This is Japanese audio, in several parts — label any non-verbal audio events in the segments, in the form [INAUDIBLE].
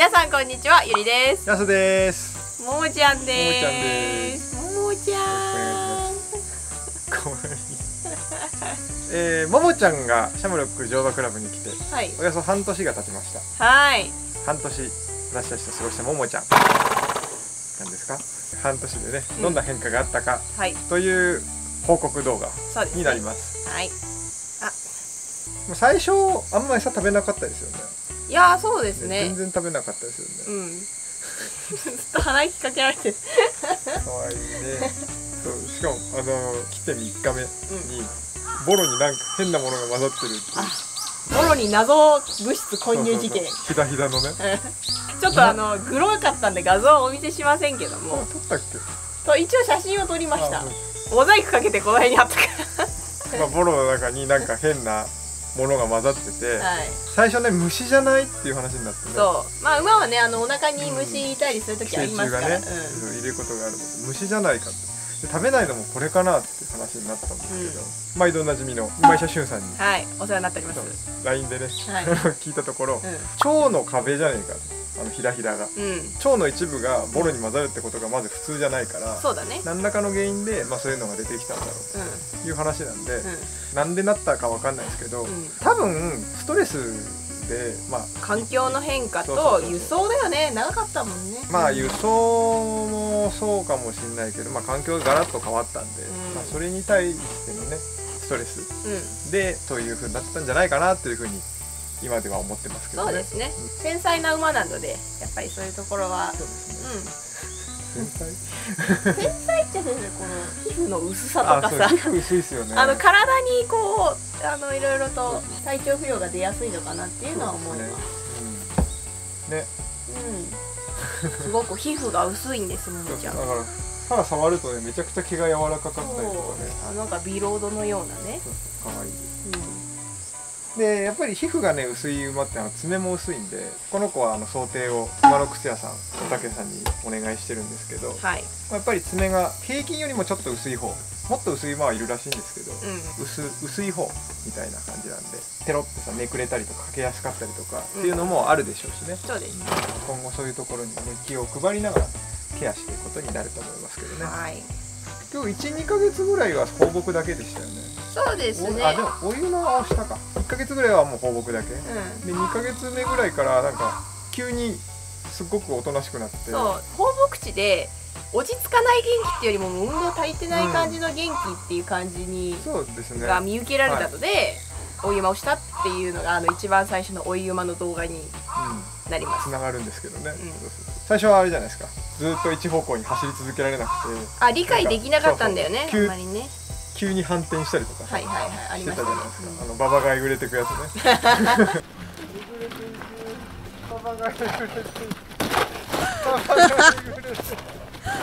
皆さんこんにちはゆりですやすです。ももちゃんですももちゃんごめん。[LAUGHS] えー、ももちゃんがシャムロック乗馬クラブに来てはいおよそ半年が経ちました。はい半年私たちと過ごしたももちゃん。なんですか？半年でねうんどんな変化があったかはいという報告動画になります。はいもう最初あんま餌食べなかったですよね。いやーそうですね。全然食べなかったですよね。うん。ずっと鼻息かけられてる。可愛いね。そうしかもあの来て3日目うん。にボロになんか変なものが混ざってるっていう。もろに謎物質混入事件。ひだひだのね。ちょっとあのグロかったんで画像はお見せしませんけども。撮ったっけ？と一応写真を撮りました。あモザイクかけてこの辺にあったかまあ、ボロの中になんか変なものが混ざってて、らはい。最初ね虫じゃないっていう話になってね。そう。まあ馬はねあのお腹に虫いたりする時あ寄りますから、生虫がね、そう入れることがあるので虫じゃないかって。で食べないのもこれかなっていう話になったんですけど、毎度おなじみの今井社俊さんに。うん、はい。お世話になっております。LINE でね、はい。[LAUGHS] 聞いたところ、う腸の壁じゃねえかあのひらひらが。ん、うん、腸の一部がボロに混ざるってことがまず普通じゃないからそうだね。何らかの原因で、まあ、そういうのが出てきたんだろうという話なんで、うん。なんでなったかわかんないですけど、うん。多分ストレスでまあ環境の変化と輸送だよね。長かったもんね。まあ輸送もそうかもしれないけど、まあ、環境がガラッと変わったんで、うん。まあ、それに対してのねストレスうん。でそういう風になったんじゃないかなというふうに今では思ってますけどね。そうですね。繊細な馬なのでやっぱりそういうところは。そうですうん。ね繊繊細って先生この皮膚の薄さとかさ。皮膚薄いですよね。あの体にこうあのいろいろと体調不良が出やすいのかなっていうのは思います。うんね。うん。すごく皮膚が薄いんですもそうもちゃん。だから歯触るとねめちゃくちゃ毛が柔らかかったりとかね。あなんかビロードのようなね、そうそう可愛いうでやっぱり皮膚がね薄い馬ってあの爪も薄いんでこの子はあの想定を馬の靴屋さんおたけさんにお願いしてるんですけどん、はい、やっぱり爪が平均よりもちょっと薄い方もっと薄い馬はいるらしいんですけど、う薄薄い方みたいな感じなんでテロってさめくれたりとかかけやすかったりとかっていうのもあるでしょうしね、ん、そうですね。今後そういうところに気を配りながらケアしていくことになると思いますけどね。はい、今日12ヶ月ぐらいは放牧だけでしたよね。そうですね。おあでもお湯の青したか。1ヶ月ぐらいはもう放牧だけ。でうん、2ヶ月目ぐらいからなんか急にすっごくおとなしくなって。そう。放牧地で落ち着かない元気っていうよりも運動足りてない感じの元気っていう感じに、そうですね。が見受けられたので、追い。馬をしたっていうのがあの一番最初の追い馬の動画にうん。なります。つ。ながるんですけどね、うそう。最初はあれじゃないですかずっと一方向に走り続けられなくて。あ理解できなかったんだよね。あんまりね。急に反転したりとか。はいはいはいありましたたね。じゃないですか、あの馬場がえぐれてくやつね。馬場がえぐれて。馬場がえぐれて。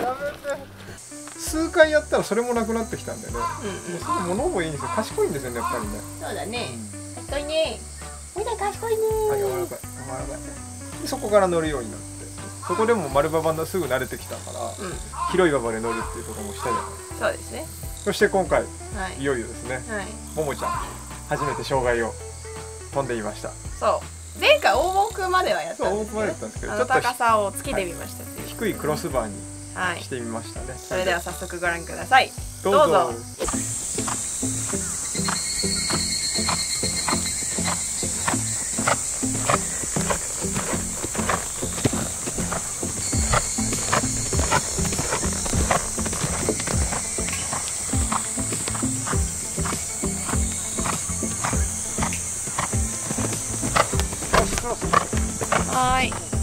やめて。[LAUGHS] 数回やったらそれもなくなってきたんでね。もうんうんうすぐ物覚えいいんですよ。賢いんですよねやっぱりね、そうだね。賢いね。みんな賢いね。あ柔らかい柔らかいでそこから乗るようになってそこでも丸馬場のすぐ慣れてきたから、うん、広い馬場で乗るっていうところもしたじゃない。そうですね。そして今回はい。いよいよですね。はい。ももちゃん初めて障害を飛んでいました。そう。前回大木まではやったんですそう大木までやったんですけどちょっと高さをつけてみましたとい。う。低いクロスバーにはい。してみましたね、それでは早速ご覧ください。どうぞはい。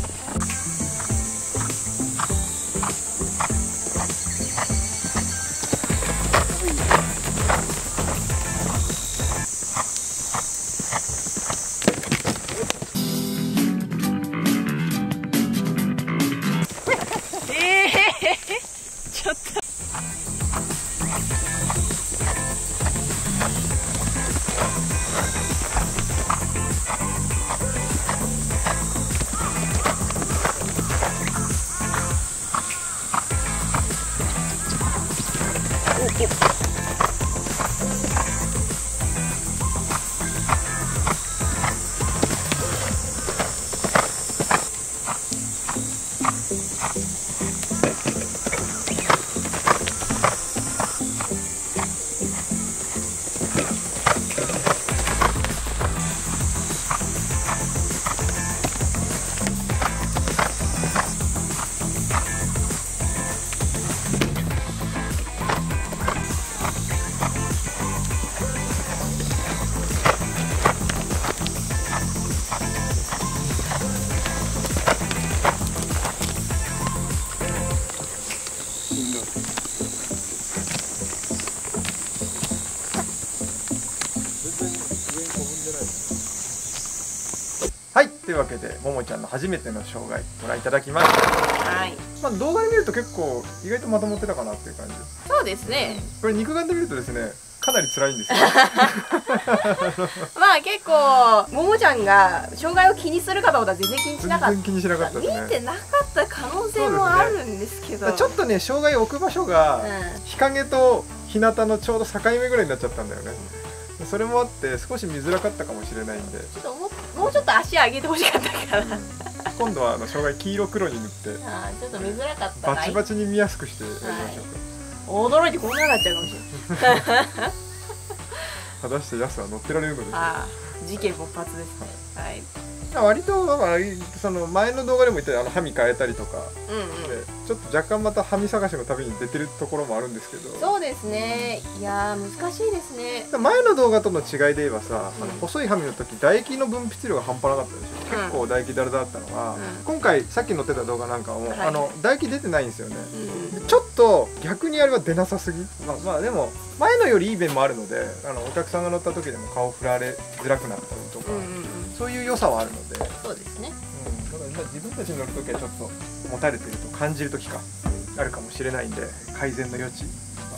るはいというわけでももちゃんの初めての障害ご覧いただきました。はい、まあ、動画で見ると結構意外とまとまってたかなっていう感じ。そうですね。これ肉眼で見るとですねかなり辛いんですよ。まあ結構ももちゃんが障害を気にするかどうか全然気にしなかっ全然気にしなかたったですね。見てなかった可能性もあるんですけど。ちょっとね障害置く場所がうん。日陰と日向のちょうど境目ぐらいになっちゃったんだよね。それもあって少し見づらかったかもしれないんで。ちょっともうもうちょっと足上げてほしかったから。今度はあの障害黄色黒に塗って。あーちょっと見づらかった。なバチバチに見やすくしてやりましょう。か、驚いてこんなになっちゃうかもしれない。[LAUGHS] 果たしてヤスは乗ってられるのでしょうか。事件勃発ですね。はい。割とまあその前の動画でも言ったようにあの歯磨変えたりとか。うんうん。でちょっと若干また歯磨探しの旅に出てるところもあるんですけど。そうですね。いやー難しいですね。前の動画との違いで言えばさ、うん。あの細い歯磨の時唾液の分泌量が半端なかったでしょ、うん。結構唾液だらだったのが、うん。今回さっき載ってた動画なんかも、はい。あの唾液出てないんですよね、うんでちょっと逆にあれは出なさすぎ？まあまあでも前のよりいい面もあるのであのお客さんが乗った時でも顔振られづらくなったりとか、うんうんうん。そういう良さはあるので、そうですね。うん、だからまあ自分たちに乗る時はちょっと持たれてると感じる時かあるかもしれないんで改善の余地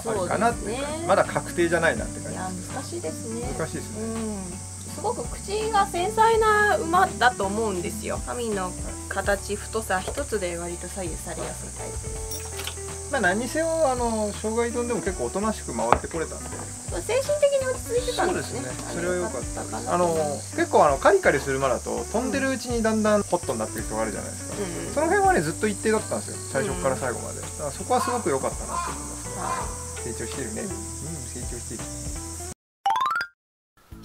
はあるかなっていうね。まだ確定じゃないなって感いやじです。難しいですね。難しいですね。うん。すごく口が繊細な馬だと思うんですよ。髪の形太さ一つで割と左右されやすいタイプ。ですまあ何にせよあの障害丼でも結構おとなしく回ってこれたんで。そう精神的に落ち着いてたんですね。それは良かったかなあの結構あのカリカリする馬だと飛んでるうちにだんだんホットになっていく人があるじゃないですか、うんうん。その辺はねずっと一定だったんですよ。最初から最後まで、だからそこはすごく良かったなと思います。ねは成長してるね、うん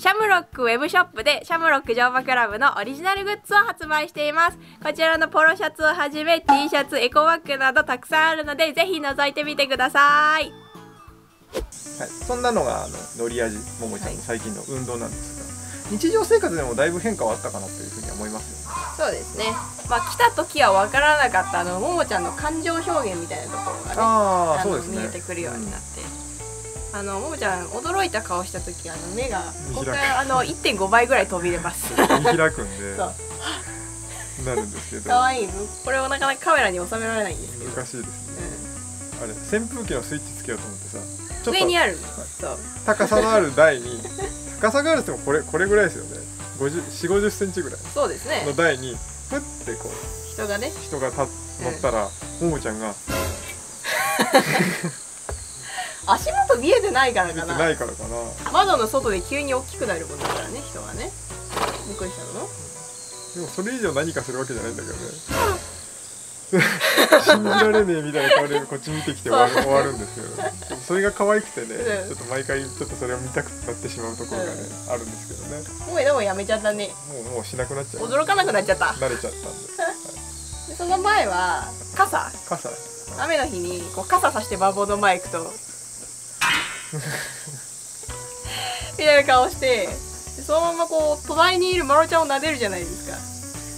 シャムロックウェブショップでシャムロック乗馬クラブのオリジナルグッズを発売しています。こちらのポロシャツをはじめ T シャツエコバッグなどたくさんあるのでぜひ覗いてみてください。はい、そんなのがあの乗り味ももちゃんはい。の最近の運動なんですが、日常生活でもだいぶ変化はあったかなというふうには思いますよね。そうですね。まあ来た時は分からなかったあのももちゃんの感情表現みたいなところがねああそうですね。見えてくるようになって、あのももちゃん驚いた顔した時あの目がここからあの1.5倍ぐらい飛び出ます。うん見開くんで [LAUGHS] なるんですけど。可愛いこれをなかなかカメラに収められないんですけど、難しいですね。あれ扇風機のスイッチつけようと思ってさ上にある。そう。高さのある台に [LAUGHS] 高さがあるってもこれこれぐらいですよね。4 5 0センチぐらい。そうですね。の台にふってこう人がね。人が立っ乗ったら、ももちゃんが [LAUGHS] 足元見えてないからかな。ないからかな。窓の外で急に大きくなるもんだからね人がね。びっくりしたの？でもそれ以上何かするわけじゃないんだけどね。[LAUGHS] 信じられねえみたいな顔でこっち見てきて終わる終わるんですけど。それが可愛くてねうん。ちょっと毎回ちょっとそれを見たくなってしまうところがねあるんですけどね。もうでもやめちゃったね。もうもうしなくなっちゃう。驚かなくなっちゃった。慣れちゃったんで。[LAUGHS] でその前は傘。傘。雨の日にこう傘さして馬房の前行くと [LAUGHS] みたいな顔してでそのままこう隣にいるマロちゃんを撫でるじゃないですか。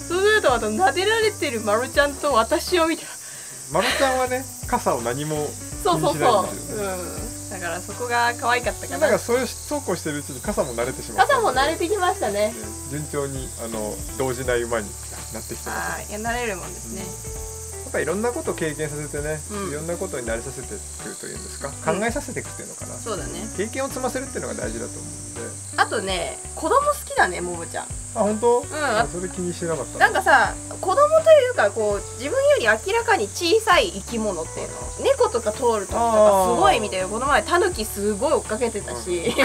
そうするとあと撫でられてるマロちゃんと私を見てまるちゃんはね傘を何もそうそう気にしないそう、んですよね。うん、だからそこが可愛かったかな。なんかそういうそうこうしてるうちに傘も慣れてしまった。傘も慣れてきましたね。ね順調にあの動じない馬になってきてます。はいいや慣れるもんですね、やっぱいろんなことを経験させてね、うん。いろんなことに慣れさせていくというんですか、うん。考えさせていくっていうのかな。そうだね。経験を積ませるっていうのが大事だと思うんで。あとね子供好きだねももちゃん。あ本当、ん。あそれ気にしてなかった。なんかさ子供というかこう自分より明らかに小さい生き物っていうの。猫とか通るとかすごいみたいなこの前タヌキすごい追っかけてたし。[LAUGHS]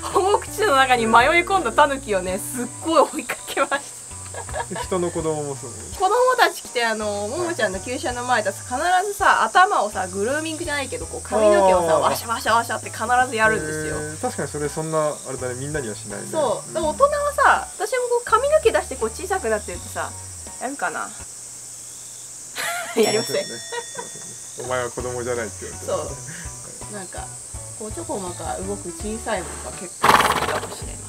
保護口の中に迷い込んだタヌキをねすっごい追いかけました人の子供もそう。子供たち来てあのももちゃんの厩舎の前だと必ずさ頭をさグルーミングじゃないけどこう髪の毛をさワシャワシャワシャって必ずやるんですよ、確かにそれそんなあれだね。みんなにはしないね。そう、でも大ん人はさ私もこう髪の毛出してこう小さくなってるとさやるかな。[LAUGHS] やりませんね。お前は子供じゃないって言われてそう。なんかこうちょこまか動く小さいものが結構好きかもしれま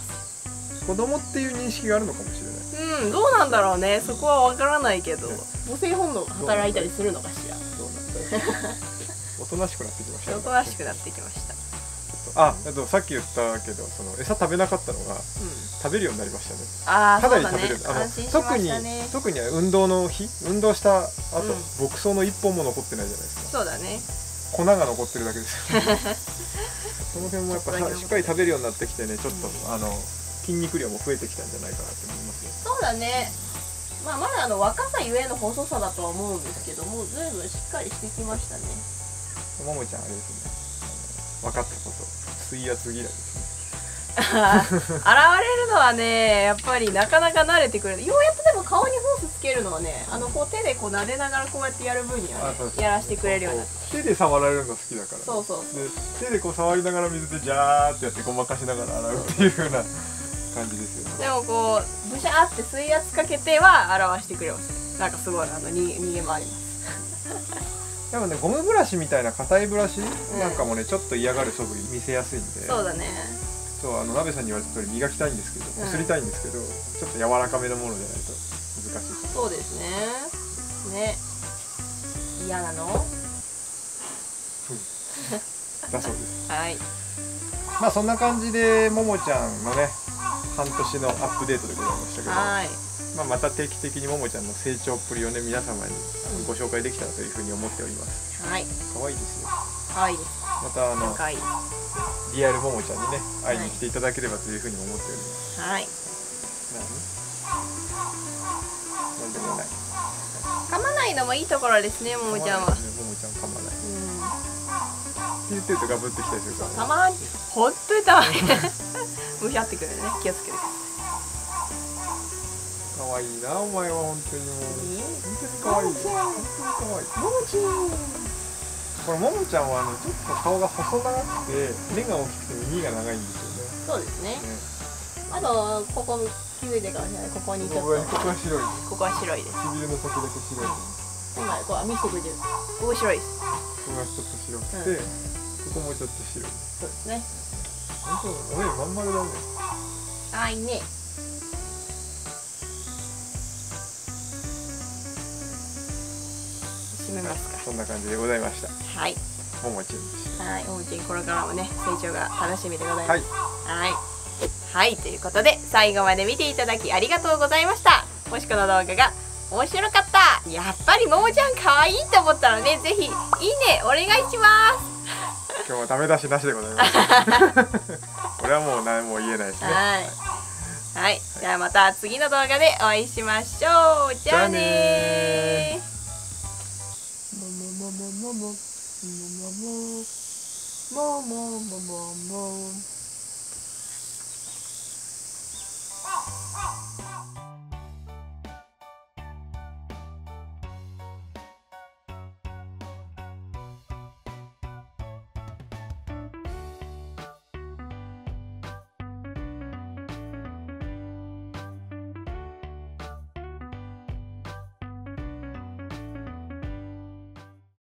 子供っていう認識があるのかもしれない。せんうんどうなんだろうね。そこはわからないけど。母性本能が働いたりするのかしら。そうなんだよ。おとなしくなってきましたね。おとなしくなってきました。ああとさっき言ったけどその餌食べなかったのがうん。食べるようになりましたね。ああかそうだね。なり食べる、あの安心しま特にしたね。特に運動の日運動した後、うん。牧草の一本も残ってないじゃないですか。そうだね。粉が残ってるだけですよ [LAUGHS] その辺もやっぱしっかり食べるようになってきてねちょっと、あの筋肉量も増えてきたんじゃないかなって思いますよ。そうだね。まあまだあの若さゆえの細さだとは思うんですけどもずいぶんしっかりしてきましたね。ももちゃんあれですね。分かったこと。水圧嫌いですね。[LAUGHS] 現れるのはねやっぱりなかなか慣れてくるようやっとでも顔にホースつけるのはねあのこう手でこう撫でながらこうやってやる分には、ねやらせてくれるようになって手で触られるの好きだから、そうそう。で手でこう触りながら水でジャーってやってごまかしながら洗うっていう風な感じですよ。ねでもこうブシャーって水圧かけては表してくれます。なんかすごいあのに逃げ回ります。[LAUGHS] でもねゴムブラシみたいな硬いブラシなんかもねちょっと嫌がる素振り見せやすいんで。そうだね。そうあの鍋さんに言われた通り磨きたいんですけどうん。こすりたいんですけど、ちょっと柔らかめのものじゃないと難しいそうですね。ね。嫌なの？だそうです。[LAUGHS] はい。まあそんな感じでももちゃんのね半年のアップデートでございましたけどはい。まあ、また定期的にももちゃんの成長っぷりをね皆様にご紹介できたらというふうに思っております。はい。可愛いですよ可愛いです。またあのリアルももちゃんにね会いに来ていただければというふうに思っております、はい。何？なんでもない。噛まないのもいいところですねももちゃんは。ねももちゃん噛まない。うん。言ってるとガブってきたりするから、たまにほんとにたまにむしゃってくるね。気をつけて。くだ可愛いなお前は本当にもう。本当に可愛い。本当に可愛い。ももちこれももちゃんはあのちょっと顔が細長くて目が大きくて耳が長いんですそうですね。よね。ねあとここ気づいてるかもしれない。ここにちょっこと。ここが白い。ここは白いです。唇の先だけ白い。の今こう見せてくれてるここ白いです。ここがちょっと白くて、ここもちょっと白い。そうですね本当お目まん丸だね。はいね。閉めますそんな感じでございました。かはい。ももちんでしはいももちんこれからもね成長が楽しみでございたます。はい。はい。はい、ということで、最後まで見ていただきありがとうございました。もしこの動画が面白かった、やっぱりももちゃん可愛いと思ったらね、ぜひ、いいね、お願いします。今日はダメ出しなしでございます。[LAUGHS] これはもう何も言えないですね。はい、じゃあまた次の動画でお会いしましょう。じゃあねもももも